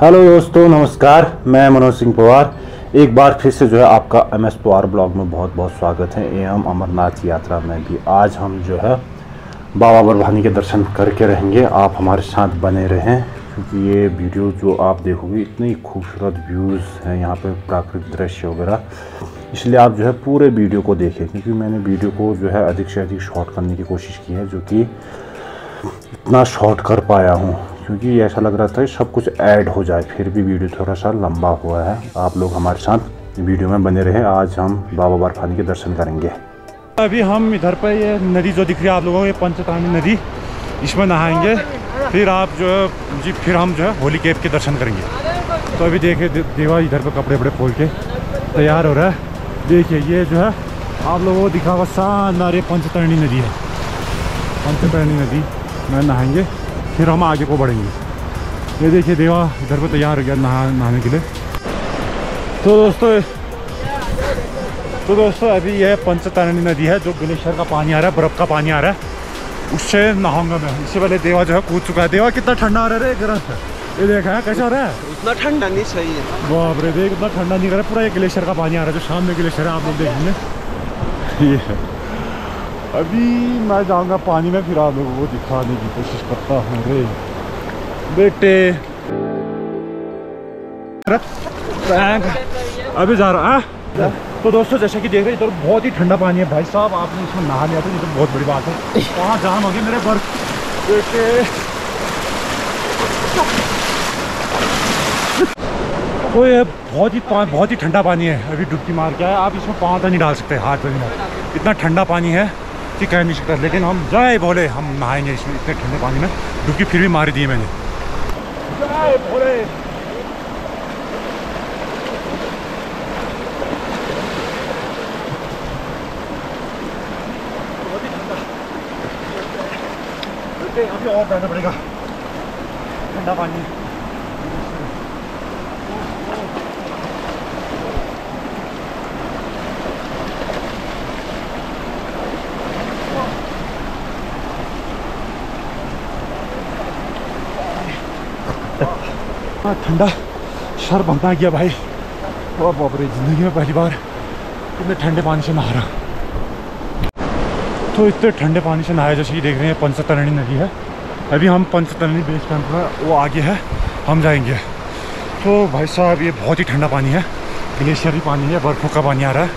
Hello दोस्तों, नमस्कार। मैं मनोज सिंह पवार। एक बार फिर से जो है आपका एम एस पवार ब्लॉग में बहुत बहुत स्वागत है। एम अमरनाथ यात्रा में भी आज हम जो है बाबा बरभानी के दर्शन करके रहेंगे। आप हमारे साथ बने रहें, क्योंकि ये वीडियो जो आप देखोगे, इतनी खूबसूरत व्यूज़ हैं, यहाँ पे प्राकृतिक दृश्य वगैरह। इसलिए आप जो है पूरे वीडियो को देखें, क्योंकि मैंने वीडियो को जो है अधिक से अधिक शॉर्ट करने की कोशिश की है, जो कि इतना शॉर्ट कर पाया हूँ। क्योंकि ऐसा लग रहा था कि सब कुछ ऐड हो जाए, फिर भी वीडियो थोड़ा सा लंबा हुआ है। आप लोग हमारे साथ वीडियो में बने रहे। आज हम बाबा बर्फानी के दर्शन करेंगे। अभी हम इधर पर ये नदी जो दिख रही है आप लोगों को ये पंचतानी नदी, इसमें नहाएँगे। फिर आप जो है, जी, फिर हम जो है, होली केव के दर्शन करेंगे। तो अभी देखिए देवा इधर पर कपड़े वपड़े खोल के तैयार हो रहा है। देखिए, ये जो है, आप लोगों को दिखा हुआ शानदार ये पंचतरणी नदी है। पंचतरणी नदी, में नहाएँगे। फिर हम आगे को बढ़ेंगे। ये देखिए देवा इधर पे तैयार हो गया नहा नहाने के लिए। तो दोस्तों तो दोस्तों अभी यह पंचतारणी नदी है जो ग्लेशियर का पानी आ रहा है बर्फ़ का पानी आ रहा है। उससे नहाऊँगा मैं। इससे पहले देवा जो है कूद चुका है। देवा कितना ठंडा आ रहा है रे गर्म ये देखा है कैसा हो रहा है? उतना ठंडा नहीं सही है। बाप रे देख इतना ठंडा नहीं कर रहा पूरा ये ग्लेशियर का पानी आ रहा है जो शाम में ग्लेशियर है आप लोग देखेंगे। ये है। अभी मैं जाऊँगा पानी में फिर आप लोगों को दिखाने की कोशिश करता हूँ। रे बेटे। अभी जा रहा है? तो दोस्तों जैसे कि देख रहे हैं इधर बहुत ही ठंडा पानी है भाई साहब। आपने इसमें नहा लिया था ये तो बहुत बड़ी बात है। वहाँ जाम हो गई मेरे बर्फ़ बेटे। तो ये बहुत ही बहुत ही ठंडा पानी है। अभी डुबकी मार के आया। आप इसमें पाँव तो नहीं डाल सकते हाथ तो नहीं डाल इतना ठंडा पानी है। कि कह नहीं सकता लेकिन हम जय बोले हम नहाएँगे इसमें इतने ठंडे पानी में डुबकी फिर भी मारी दी मैंने जय भोले अभी और बैठना पड़ेगा ठंडा पानी ठंडा। सर बनता गया भाई। ओ बाप रे ज़िंदगी में पहली बार। इतने ठंडे पानी से नहा रहा। तो इतने ठंडे पानी से नहाया, जैसे कि देख रहे हैं, पंचतरणी नदी है। अभी हम पंचतरणी बेस कैंप पर वो आगे है। हम जाएँगे। तो भाई साहब, ये बहुत ही ठंडा पानी है। ग्लेशियरी पानी है, बर्फ़ों का पानी आ रहा है।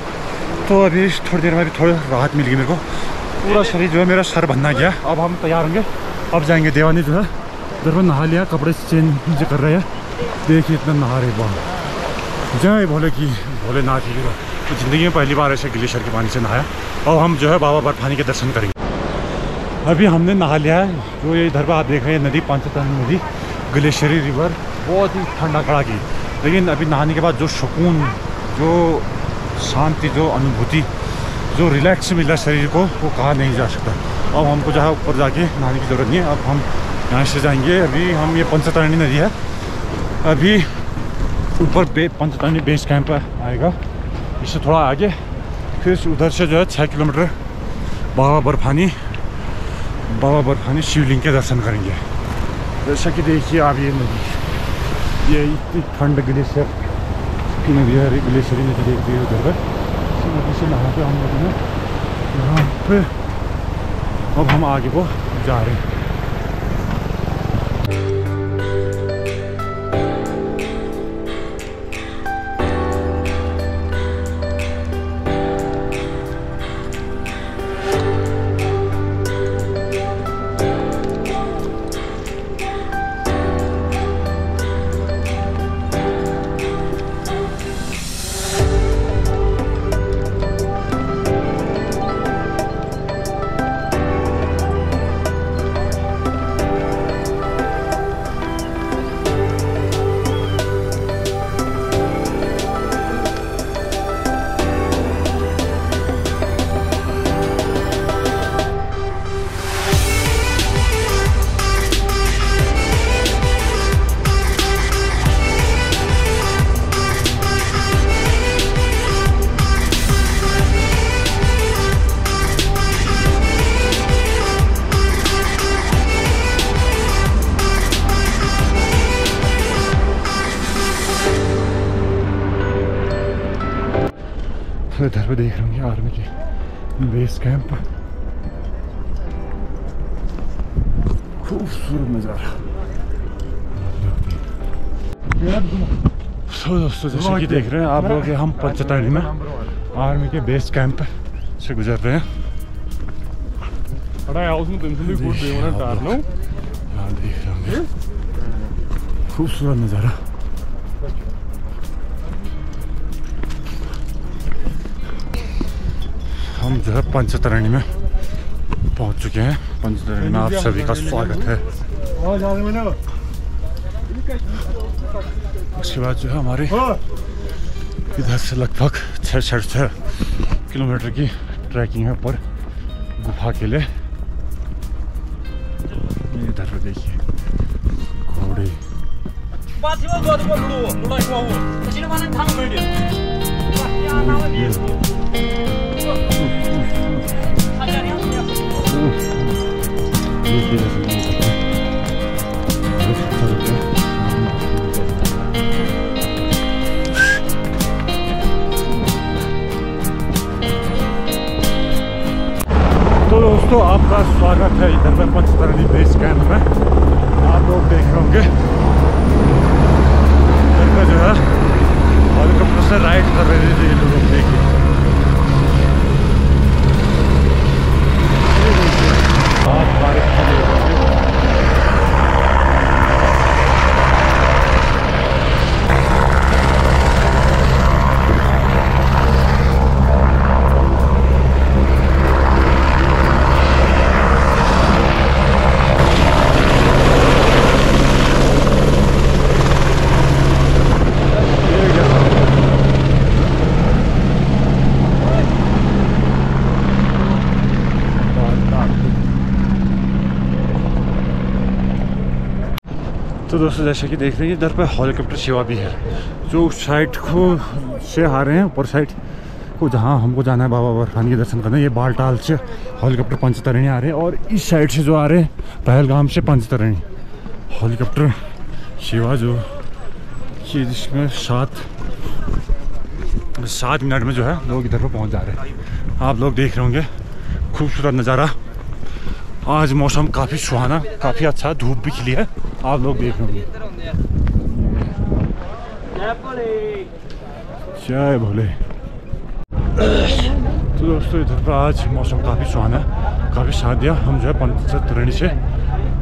तो अभी थोड़ी देर में अभी थोड़ी राहत मिल गई मेरे को। पूरा शरीर जो है, मेरा सर बनना गया। अब हम तैयार होंगे। अब जाएँगे देवानी जो है। पर नहा लिया कपड़े चेंज कर रहे हैं देखिए इतना नहा रहे बाहर जय भोले की भोलेनाथ का तो ज़िंदगी में पहली बार ऐसे ग्लेशियर के पानी से नहाया और हम जो है बाबा बर्फानी के दर्शन करेंगे अभी हमने नहा लिया है जो ये इधर पर आप देख रहे हैं नदी पंचतरणी नदी ग्लेशियरी रिवर बहुत ही ठंडा कड़ा की लेकिन अभी नहाने के बाद जो सुकून जो शांति जो अनुभूति जो रिलैक्स मिला शरीर को वो कहा नहीं जा सकता अब हमको जो है ऊपर जाके नहाने की ज़रूरत नहीं है अब हम यहाँ से जाएँगे। अभी हम ये पंचतरणी नदी है। अभी ऊपर बे पंचतरणी बेस कैंप आएगा। इससे थोड़ा आगे, फिर उधर से जो है छः किलोमीटर बाबा बर्फानी बाबा बर्फानी शिवलिंग के दर्शन करेंगे। जैसा कि देखिए आप ये नदी, ये इतनी ठंड ग्लेशियर की नदी है, ग्लेशियरी नदी देख रही है उधर पर इसी नदी से नहा के हम लोगों। यहाँ पे अब हम आगे को जा रहे हैं। आर्मी के बेस कैंप खूबसूरत नज़ारा। तो दोस्तों जैसे कि देख रहे हैं आप लोग कि हम पंचतरणी में आर्मी के बेस कैंप से गुजर रहे हैं। Hadde jeg हम जो है पंचतरणी में पहुँच चुके हैं। पंचतरणी में आप सभी का स्वागत है। उसके बाद जो है हमारे इधर से लगभग छः साढ़े छः किलोमीटर की ट्रैकिंग है ऊपर गुफा के लिए। इधर पे देखिए घोड़े। 마 दोस्तों आपका स्वागत है इधर में पंचतरणी बेस कैंप में। आप लोग देख रहे होंगे। इधर का जो है हेलीकॉप्टर से राइड कर रहे थे ये लोग देखिए बहुत बारिश हो रही है। तो दोस्तों, जैसे कि देख रहे हैं इधर पर हेलीकॉप्टर सेवा भी है। जो उस साइड को से आ रहे हैं, ऊपर साइड को जहाँ हमको जाना है, बाबा बर्फानी के दर्शन करने, ये बालटाल से हेलीकॉप्टर पंचतरणी आ रहे हैं और इस साइड से जो आ रहे हैं, पहलगाम से पंचतरणी। हेलीकॉप्टर सेवा जो कि जिसमें सात सात मिनट में जो है लोग इधर पर पहुँच जा रहे हैं। आप लोग देख रहे होंगे, खूबसूरत नज़ारा। आज मौसम काफ़ी सुहाना, काफ़ी अच्छा धूप भी खिली है। आप लोग देख रहे होंगे। जय भोले। तो दोस्तों, इधर पर आज मौसम काफ़ी सुहाना है, काफ़ी शादियाँ, हम जो है पंचतरणी से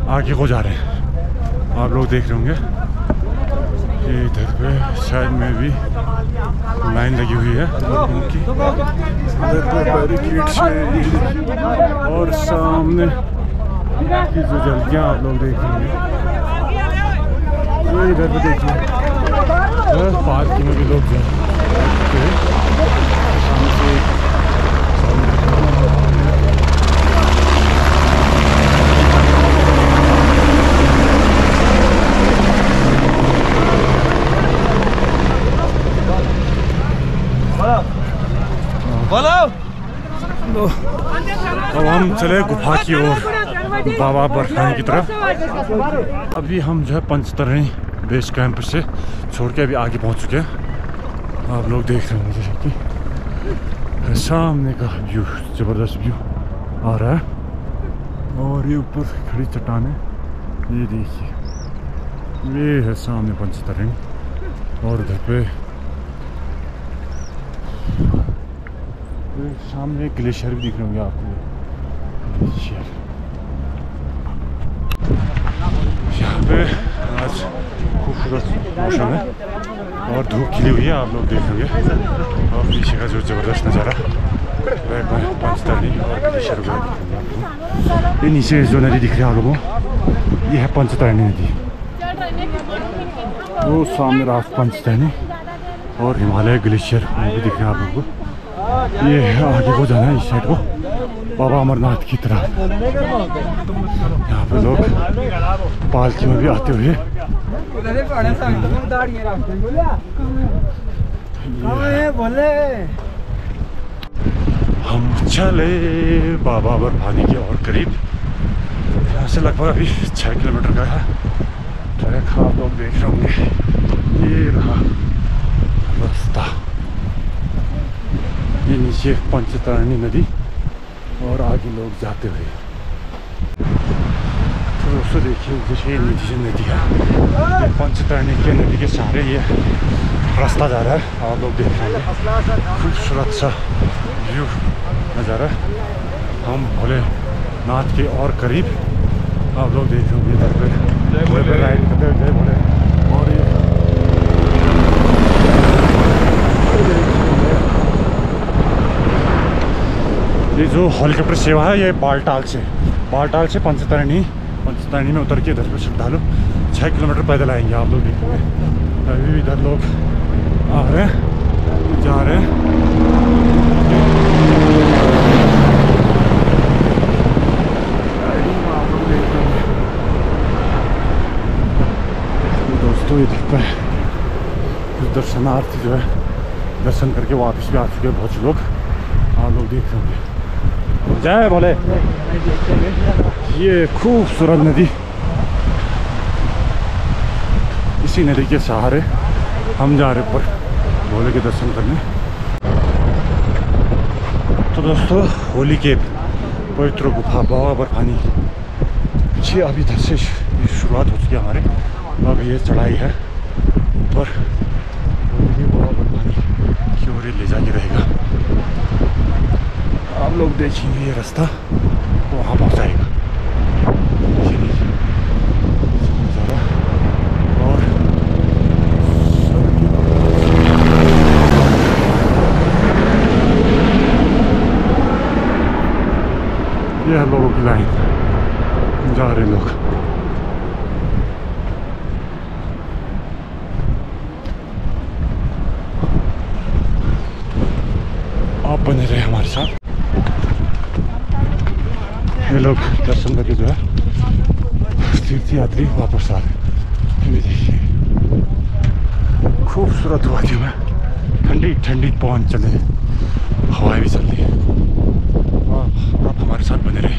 आगे को जा रहे हैं। आप लोग देख रहे होंगे। ये इधर पे शायद में भी लाइन लगी हुई है। इधर पे बैरिकेड्स है। और सामने की जो जल्दियाँ आप लोग देख रहे ये इधर पे देखिए। पार्क में भी लोग जो है बैठते हैं। सामने से एक अब हम चले गुफा की ओर, बाबा बरखानी की तरफ़। अभी हम जो है पंचतरणी बेस कैंप से छोड़ के अभी आगे पहुँच चुके हैं। आप लोग देख रहे होंगे जैसे कि सामने का व्यू, ज़बरदस्त व्यू आ रहा है। और ये ऊपर खड़ी चट्टानें ये देखिए, ये है सामने पंचतरणी और उधर पे ये सामने ग्लेशियर भी दिख रहे होंगे आपको। ग्लेशियर यहाँ पे आज खूबसूरत मौसम है और धूप खिली हुई है, आप लोग देख रहे होंगे और पीछे का जो ज़बरदस्त नज़ारा पंचतरणी और ग्लेशियर ये नीचे जो नदी दिख रही है आप लोगों ये है पंचतरणी नदी। वो सामने रहा पंचतरणी और हिमालय ग्लेशियर वो भी दिख रहे हैं आप लोगों को। ये आगे को जाना है इस साइड को। बाबा अमरनाथ की तरफ़ यहाँ पे लोग पालकी में भी आते हुए। हम चले बाबा बर्फानी के और करीब। यहाँ से लगभग अभी छः किलोमीटर का है। ट्रैक आप लोग देख रहे होंगे। ये रहा रास्ता। ये नीचे पंचतरणी नदी और आगे लोग जाते हुए। तो दोस्तों देखिए जैसे ये नीचे नदी है पंचतरणी के नदी के सहारे ये रास्ता जा रहा है। और लोग देख रहे हैं खूबसूरत सा व्यू नज़ारा। हम भोले नाथ के और करीब आप लोग देख रहे होंगे इधर पे। राइड करते हुए भोले और ये ये जो हेलीकॉप्टर सेवा है, ये बालटाल से। बालटाल से पंचतरणी पंचतरणी में उतर के इधर पे श्रद्धालु छः किलोमीटर पैदल आएँगे आप लोग देखेंगे। अभी भी इधर लोग आ रहे हैं, जा रहे हैं। दोस्तों, इधर पे कुछ दर्शनार्थी जो है, दर्शन करके वापस भी आ चुके हैं, बहुत से लोग। आप लोग देख रहे होंगे। जय बोले ये खूबसूरत नदी इसी नदी के सहारे हम जा रहे ऊपर भोले के दर्शन करने तो दोस्तों होली के पवित्र गुफा बाबा बर्फानी जी अभी इधर से शुरुआत हो चुकी है हमारे अब ये चढ़ाई है ऊपर होली के बाबा बर्फानी की ओर ले जाके रहेगा आप लोग देखेंगे ये रास्ता वहाँ पहुँचाएगा ये लीजिए, इसका नज़ारा। और ये है लोगों की लाइन जा रहे लोग आप बने रहे हमारे साथ ये लोग दर्शन करके जो है तीर्थ यात्री वापस आ रहे ये देखिए खूबसूरत वादी में ठंडी ठंडी पवन चल। रही है हवाएँ भी चल रही है। आप आप हमारे साथ बने रहे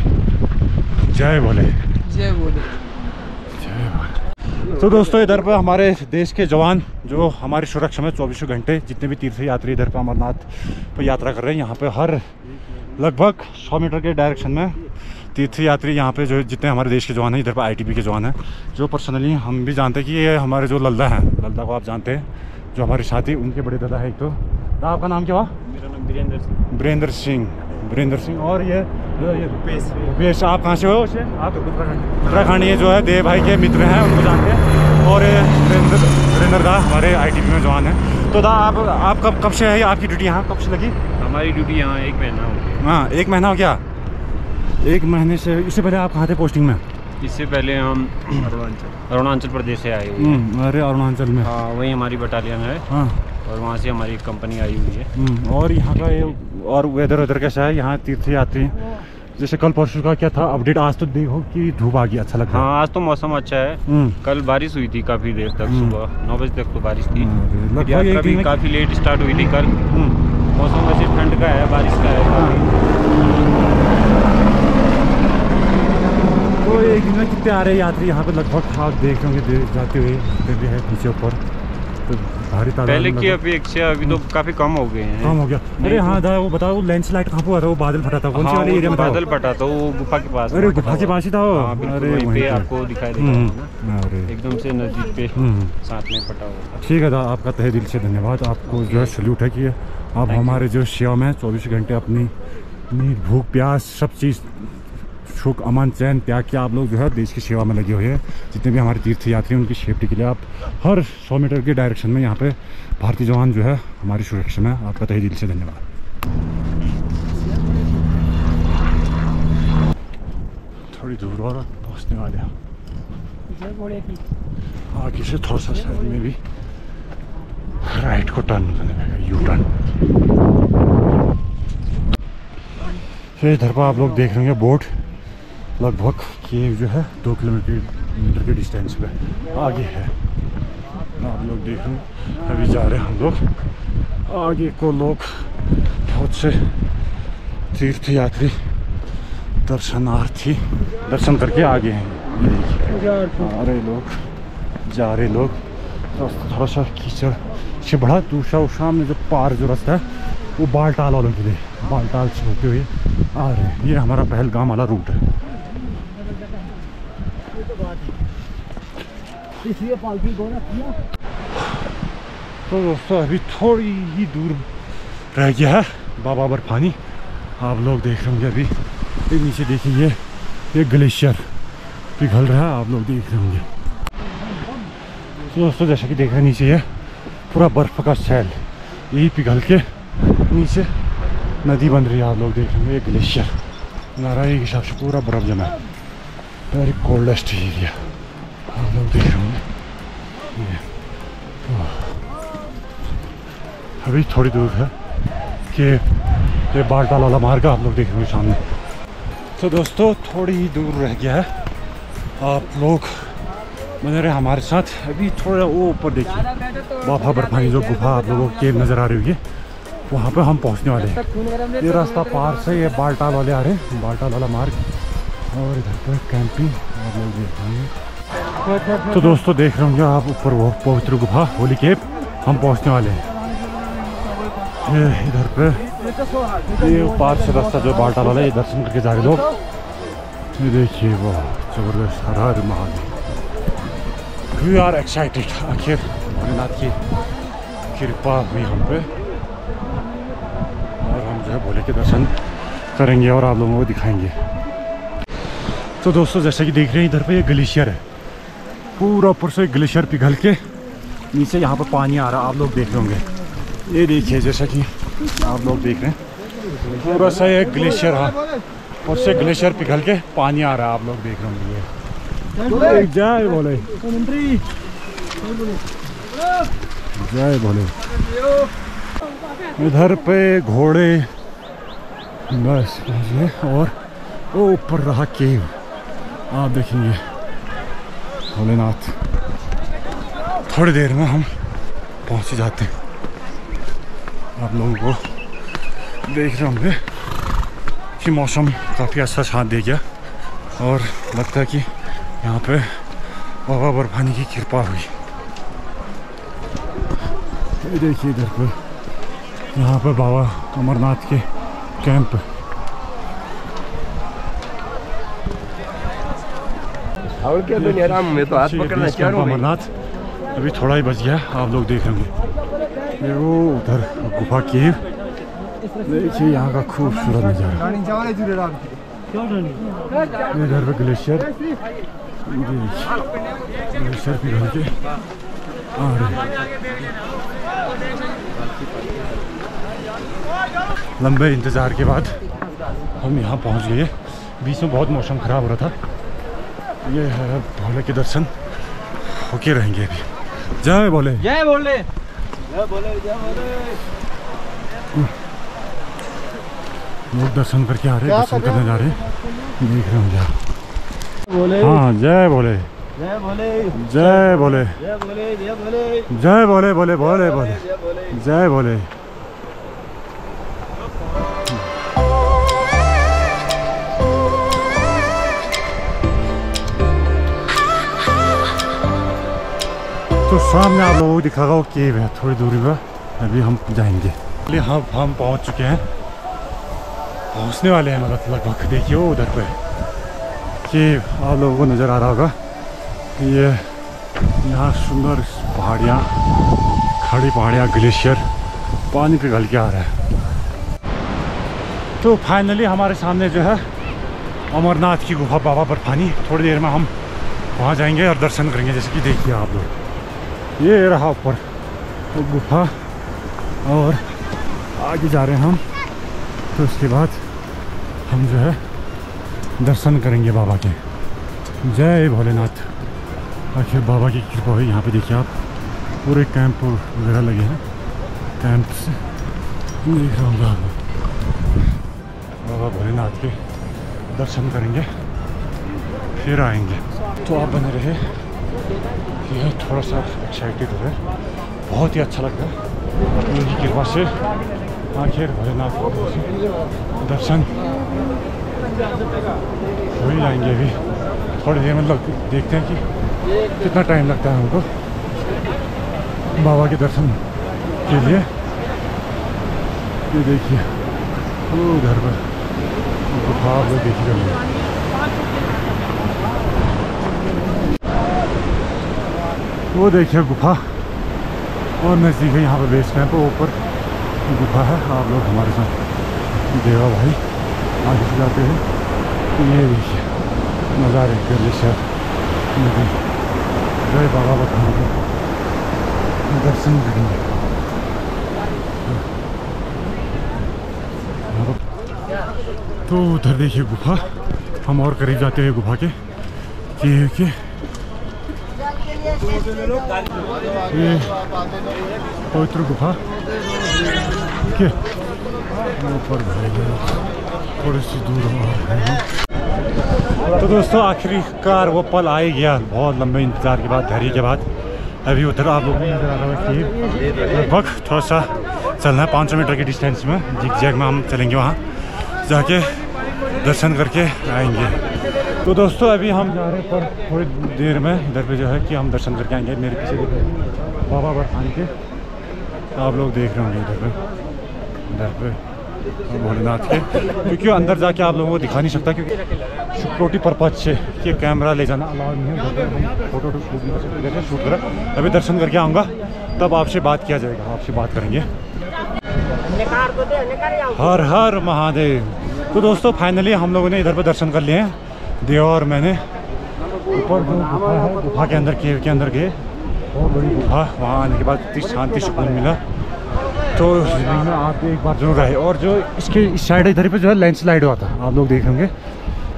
जय बोले जय बोले जय बोले तो दोस्तों इधर पर हमारे देश के जवान जो हमारी सुरक्षा में चौबीसों घंटे जितने भी तीर्थ यात्री इधर पर अमरनाथ पर यात्रा कर रहे हैं यहाँ पे हर लगभग 100 मीटर के डायरेक्शन में तीर्थ यात्री यहाँ पे जो जितने हमारे देश के जवान हैं इधर पर आईटीबी के जवान हैं जो पर्सनली हम भी जानते हैं कि ये हमारे जो लल्दा हैं लल्दा को आप जानते हैं जो हमारे साथी उनके बड़े दादा है एक तो। आपका नाम क्या हुआ? मेरा नाम वीरेंद्र सिंह। वीरेंद्र सिंह वीरेंद्र सिंह और ये ये रुपेश आप कहाँ से हो? उसे आप उत्तराखंड। उत्तराखंड ये जो है देव भाई के मित्र हैं उनको जानते हैं और ये वीरेंद्र वीरेंद्र दा हमारे आईटीबी में जवान हैं। तो दा आप आप कब कब से है? आपकी ड्यूटी यहाँ कब से लगी? हमारी ड्यूटी यहाँ एक महीना हो गया। हाँ एक महीना हो गया। एक महीने से इससे पहले आप कहाँ थे पोस्टिंग में? इससे पहले हम अरुणाचल। अरुणाचल प्रदेश से आए हुए हैं। हम्म, अरे अरुणाचल में। हाँ वही हमारी बटालियन है। हाँ। और वहाँ से हमारी कंपनी आई हुई है। हम्म, और यहाँ का ये और वेदर वेदर कैसा है? यहाँ तीर्थ यात्री जैसे कल परसों का क्या था? अपडेट आज तो देखो कि धूप आ गई अच्छा लग रहा है। हाँ आज तो मौसम अच्छा है। हम्म, कल बारिश हुई थी काफ़ी देर तक। सुबह नौ बजे तक तो बारिश थी। यात्रा भी काफ़ी लेट स्टार्ट हुई थी कल। मौसम वैसे ठंड का है बारिश का है। काफ़ी। तो एक दिन में कितने आ रहे यात्री यहाँ पे लगभग आप देख रहे होंगे जाते हुए जितने भी है पीछे ऊपर। तो भारी पहले की अपेक्षा अभी तो काफ़ी कम हो गए हैं। कम हो गया। अरे हाँ दा वो बताओ वो लैंडस्लाइड कहाँ पे हुआ था? वो बादल फटा था कौन सी हाँ, वाली एरिया में बादल फटा था वो गुफा के पास अरे गुफा के पास ही था। वो। हाँ, अरे वहीं पे। आपको दिखाई देगा। हम्म, अरे। एकदम से नज़दीक पे हम्म साथ में फटा हुआ ठीक है आपका तहे दिल से धन्यवाद। आपको जो है सल्यूट है कि आप हमारे जो सेवा में चौबीस घंटे अपनी नींद भूख, प्यास, सब चीज़, सुख, अमन, चैन, त्याग के आप लोग जो है देश की सेवा में लगे हुए हैं। जितने भी हमारे तीर्थ यात्री हैं, उनकी सेफ्टी के लिए आप हर सौ मीटर के डायरेक्शन में यहाँ पे भारतीय जवान जो है हमारी सुरक्षा में आपका तहे दिल से धन्यवाद। थोड़ी दूर और पहुँचने वाले हैं। आगे से थोड़ा सा साइड में भी। राइट को टर्न करने यू टर्न। फिर इधर पर आप लोग देख रहे होंगे बोट। लगभग ये जो है, दो किलोमीटर मीटर के डिस्टेंस पे आगे है। आप लोग देख रहे हैं, अभी जा रहे हैं हम लोग। आगे को लोग बहुत से तीर्थ यात्री दर्शनार्थी, दर्शन करके आगे हैं। आ रहे लोग, जा रहे लोग। रास्ता थोड़ा सा कीचड़ से बढ़ा, दूसरा उस सामने जो पार जो रास्ता है, वो बाल टाल वालों के लिए। बालटाल से होते हुए आ रहे हैं। ये हमारा पहलगाम वाला रूट है तो दोस्तों अभी थोड़ी ही दूर रह गया है बाबा बर्फानी। आप लोग देख रहे होंगे अभी। ये नीचे देखिए ये ये ग्लेशियर पिघल रहा है आप लोग देख रहे होंगे। तो दोस्तों जैसा कि देख रहे हैं नीचे ये पूरा बर्फ़ का शैल यही पिघल के नीचे नदी बन रही है, आप लोग देख रहे ये ग्लेशियर नारायणी के हिसाब से पूरा बर्फ़ जमा है। वेरी कोल्डेस्ट एरिया आप लोग देख रहे होंगे। अभी थोड़ी दूर है कि, ये बालटाल वाला मार्ग आप लोग देख रहे होंगे सामने। तो दोस्तों, थोड़ी ही दूर रह गया है। आप लोग बने रहे हमारे साथ। अभी थोड़ा वो ऊपर देखिए। बाफा बर्फानी जो गुफा आप लोगों के नज़र आ रही है वहाँ पे हम पहुँचने वाले हैं। ये रास्ता पार से ये बालटाल वाले आ रहे हैं बालटाल वाला मार्ग। और इधर पर कैंपिंग आप लोग देख रहे हैं तो दोस्तों देख रहे होंगे आप ऊपर वो पवित्र गुफा होली केव हम पहुँचने वाले हैं। ये इधर पे ये पार से रास्ता जो बालटाल वाला है दर्शन करके जा रहे लोग। ये देखिए वो ज़बरदस्त हर महादेव। वी आर एक्साइटेड आखिर। भोलेनाथ की कृपा हुई हम पे। और जो है भोले के दर्शन करेंगे और आप लोगों को दिखाएँगे। तो दोस्तों, जैसे कि देख रहे हैं, इधर पे ये ग्लेशियर है। पूरा ऊपर से ग्लेशियर पिघल के नीचे यहाँ पर पानी आ रहा आप लोग देख होंगे। ये देखिए, जैसा कि आप लोग देख रहे हैं। पूरा सा ये ग्लेशियर हाँ और से ग्लेशियर पिघल के पानी आ रहा है, आप लोग देख रहे होंगे। जय बोले। जय बोले। इधर पे घोड़े बस ये और वो ऊपर रहा केव आप देखेंगे भोलेनाथ थोड़ी देर में हम पहुँच जाते हैं आप लोगों को देख रहे होंगे कि मौसम काफ़ी अच्छा साथ दे गया और लगता है कि यहाँ पे बाबा बर्फानी की कृपा हुई देखिए इधर पर यहाँ पर बाबा अमरनाथ के कैंप। और क्या दुनिया राम में तो हाथ पकड़ना कैंप चारों में। अमरनाथ अभी थोड़ा ही बच गया आप लोग देख रहे होंगे। ये वो उधर गुफा केव। देखिए यहाँ का खूबसूरत नज़ारा। इधर पे ग्लेशियर। ग्लेशियर पिघल के आ रहे हैं। लंबे इंतज़ार के बाद हम यहाँ पहुँच गए बीच में बहुत मौसम ख़राब हो रहा था ये है भोले के दर्शन होके रहेंगे अभी जय बोले जय बोले लोग दर्शन करके आ रहे हैं दर्शन करने जा रहे हैं देख रहे बोले हाँ जय बोले जय बोले जय बोले जय बोले जय बोले जय बोले बोले बोले बोले जय बोले तो सामने आप लोगों को दिखा रहा केव है थोड़ी दूरी पर अभी हम जाएँगे हम हम पहुँच चुके हैं पहुँचने वाले हैं मतलब लगभग देखिए वो उधर पे केव आप लोगों को नज़र आ रहा होगा ये यहाँ सुंदर पहाड़ियाँ खड़ी पहाड़ियाँ ग्लेशियर पानी पिघल के आ रहा है तो फाइनली हमारे सामने जो है अमरनाथ की गुफा बाबा बर्फानी थोड़ी देर में हम वहाँ जाएँगे और दर्शन करेंगे जैसे कि देखिए आप लोग ये रहा ऊपर। वो गुफा, और आगे जा रहे हैं हम। तो उसके बाद हम जो है दर्शन करेंगे बाबा के। जय भोलेनाथ। आखिर बाबा की कृपा हुई। यहाँ पे देखिए आप, पूरे कैंप वगैरह लगे हैं। कैंप से देख रहा हूँ बाबा भोलेनाथ के दर्शन करेंगे, फिर आएँगे। तो आप बने रहे। यह थोड़ा सा एक्साइटेड हो रहा है। बहुत ही अच्छा लग रहा है। उनकी कृपा से आखिर भोलेनाथ दर्शन हो ही जाएँगे अभी। थोड़ी देर मतलब देखते हैं कि कितना टाइम लगता है हमको बाबा के दर्शन के लिए। ये देखिए, उधर पर गुफा आप लोग देखी वो देखिए गुफा। और नज़दीक है यहाँ पर बेस कैंप ऊपर गुफा है। आप लोग हमारे साथ देवा भाई, आगे से जाते हैं। ये देखिए, नज़ारे शहर नदी जय बाबा बखान के दर्शन करेंगे। तो उधर देखिए गुफा, हम और करीब जाते हैं गुफा के। ये के ये पवित्र गुफा के ऊपर थोड़ी सी दूर तो दोस्तों आखिरी कार वो पल आ ही गया बहुत लंबे इंतज़ार के बाद धैर्य के बाद अभी उधर आप लोगों को नज़र आ रहा है कि लगभग थोड़ा सा चलना है पाँच सौ मीटर के डिस्टेंस में जिग जैग में हम चलेंगे वहाँ जाके दर्शन करके आएँगे तो दोस्तों, अभी हम जा रहे हैं पर थोड़ी देर में, इधर पे जो है कि हम दर्शन करके आएँगे मेरे पीछे देखिए बाबा बरसान के। आप लोग देख रहे होंगे इधर पे इधर पे, भोलेनाथ के। क्योंकि अंदर जाके आप लोगों को दिखा नहीं सकता, क्योंकि सिक्योरिटी पर्पज से कि कैमरा ले जाना अलाउड नहीं है। फ़ोटो शूट नहीं शूट करा। अभी दर्शन करके आऊँगा, तब आपसे बात किया जाएगा, आपसे बात करेंगे। हर हर महादेव। तो दोस्तों फाइनली हम लोगों ने इधर पर दर्शन कर लिए हैं। देव और मैंने। ऊपर जो गुफा है, गुफा के अंदर, केव के अंदर गए। बहुत बड़ी गुफा। वहाँ आने के बाद इतनी शांति, सुकून मिला। तो में आप एक बार ज़रूर आए। और जो इसके इस साइड, इधर पे जो है लैंडस्लाइड हुआ था। आप लोग देख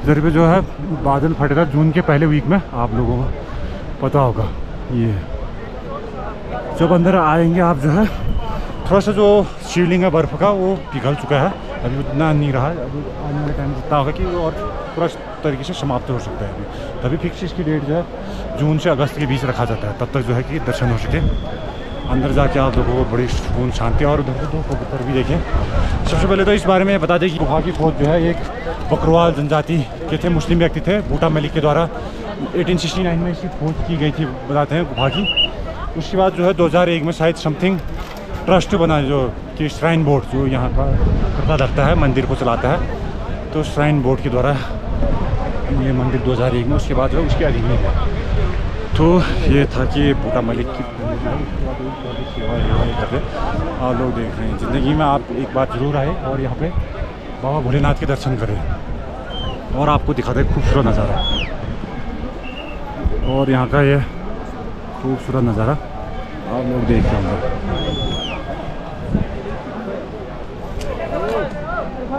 इधर पे जो है, बादल फटे था जून के पहले वीक में। आप लोगों को पता होगा। ये। जब अंदर आएँगे आप जो है, थोड़ा सा जो शिवलिंग है, बर्फ़ का, वो पिघल चुका है। अभी उतना नहीं रहा, अभी आने वाले टाइम जितना होगा कि और पूरा तरीके से समाप्त हो सकता है अभी। तभी फिक्स इसकी डेट जो है, जून से अगस्त के बीच रखा जाता है, तब तक जो है कि दर्शन हो सके। अंदर जाके आप लोगों को बड़ी सुकून, शांति और उधर दो कबूतर भी देखें। सबसे पहले तो इस बारे में बता दें कि गुफा की खोज जो है, एक बकरवाल जनजाति के थे, मुस्लिम व्यक्ति थे, बूटा मलिक के द्वारा। 1869 में इसकी खोज की गई थी, बताते हैं गुफा की। उसके बाद जो है 2001 में शायद समथिंग ट्रस्ट बना जो कि श्राइन बोर्ड जो यहाँ का करता धरता है, मंदिर को चलाता है तो श्राइन बोर्ड के द्वारा ये मंदिर 2001 में, उसके बाद जो उसके अधीन में है। तो ये था कि बूटा मलिक की आप लोग देख रहे हैं। ज़िंदगी में आप एक बार ज़रूर आए और यहाँ पे बाबा भोलेनाथ के दर्शन करें और आपको दिखाते हैं खूबसूरत नज़ारा। और यहाँ का ये खूबसूरत नज़ारा आप लोग देख रहे होंगे जय भगवान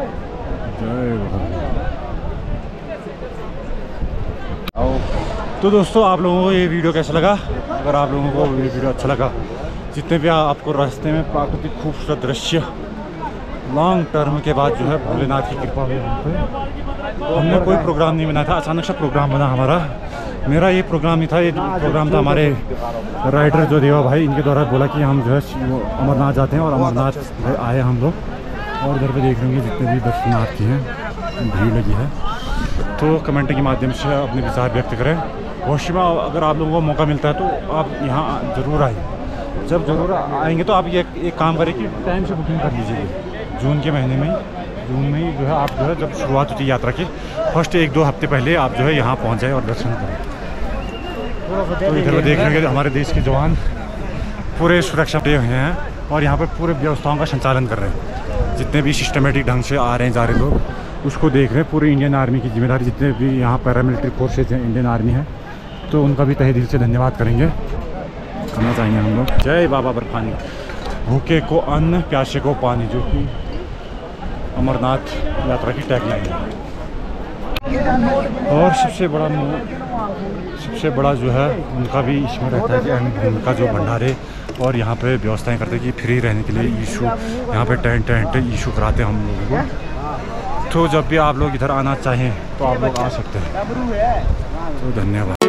तो दोस्तों, आप लोगों को ये वीडियो कैसा लगा? अगर आप लोगों को ये वीडियो अच्छा लगा, जितने भी आपको रास्ते में प्राकृतिक खूबसूरत दृश्य लॉन्ग टर्म के बाद जो है भोलेनाथ की कृपा हुई हम पे। हमने कोई प्रोग्राम नहीं बनाया था, अचानक से प्रोग्राम बना हमारा। मेरा ये प्रोग्राम नहीं था, ये प्रोग्राम था हमारे राइडर जो देवा भाई, इनके द्वारा बोला कि हम जो है अमरनाथ जाते हैं और अमरनाथ आए हम लोग। और इधर पे देख रहे होंगे जितने भी दर्शनार्थी हैं, भीड़ लगी है। तो कमेंट के माध्यम से अपने विचार व्यक्त करें। भविष्य में अगर आप लोगों को मौका मिलता है तो आप यहाँ ज़रूर आइए। जब ज़रूर आएँगे तो आप ये एक काम करें कि टाइम से बुकिंग कर लीजिए। जून के महीने में जून में ही जो है आप जो है जब शुरुआत होती है यात्रा की, फ़र्स्ट एक दो हफ़्ते पहले आप जो है यहाँ पहुँच जाए और दर्शन करें। तो इधर देख रहे हैं हमारे देश के जवान पूरे सुरक्षा दे हुए हैं और यहाँ पर पूरे व्यवस्थाओं का संचालन कर रहे हैं। जितने भी सिस्टमेटिक ढंग से आ रहे हैं जा रहे लोग, उसको देख रहे हैं। पूरे इंडियन आर्मी की ज़िम्मेदारी, जितने भी यहाँ पैरामिलिट्री फोर्सेज हैं इंडियन आर्मी है तो उनका भी तहे दिल से धन्यवाद करेंगे। करना चाहेंगे हम लोग। जय बाबा बर्फानी। भूखे को अन्न, प्यासे को पानी, जो कि अमरनाथ यात्रा की टैगलाइन है। और सबसे बड़ा सबसे बड़ा जो है, उनका भी इसमें रहता है कि उनका जो भंडारे और यहाँ पे व्यवस्थाएँ करते हैं कि फ्री रहने के लिए इशू यहाँ पे टेंट टेंट ईशू कराते हैं हम लोगों को। तो जब भी आप लोग इधर आना चाहें तो आप लोग आ सकते हैं। तो धन्यवाद।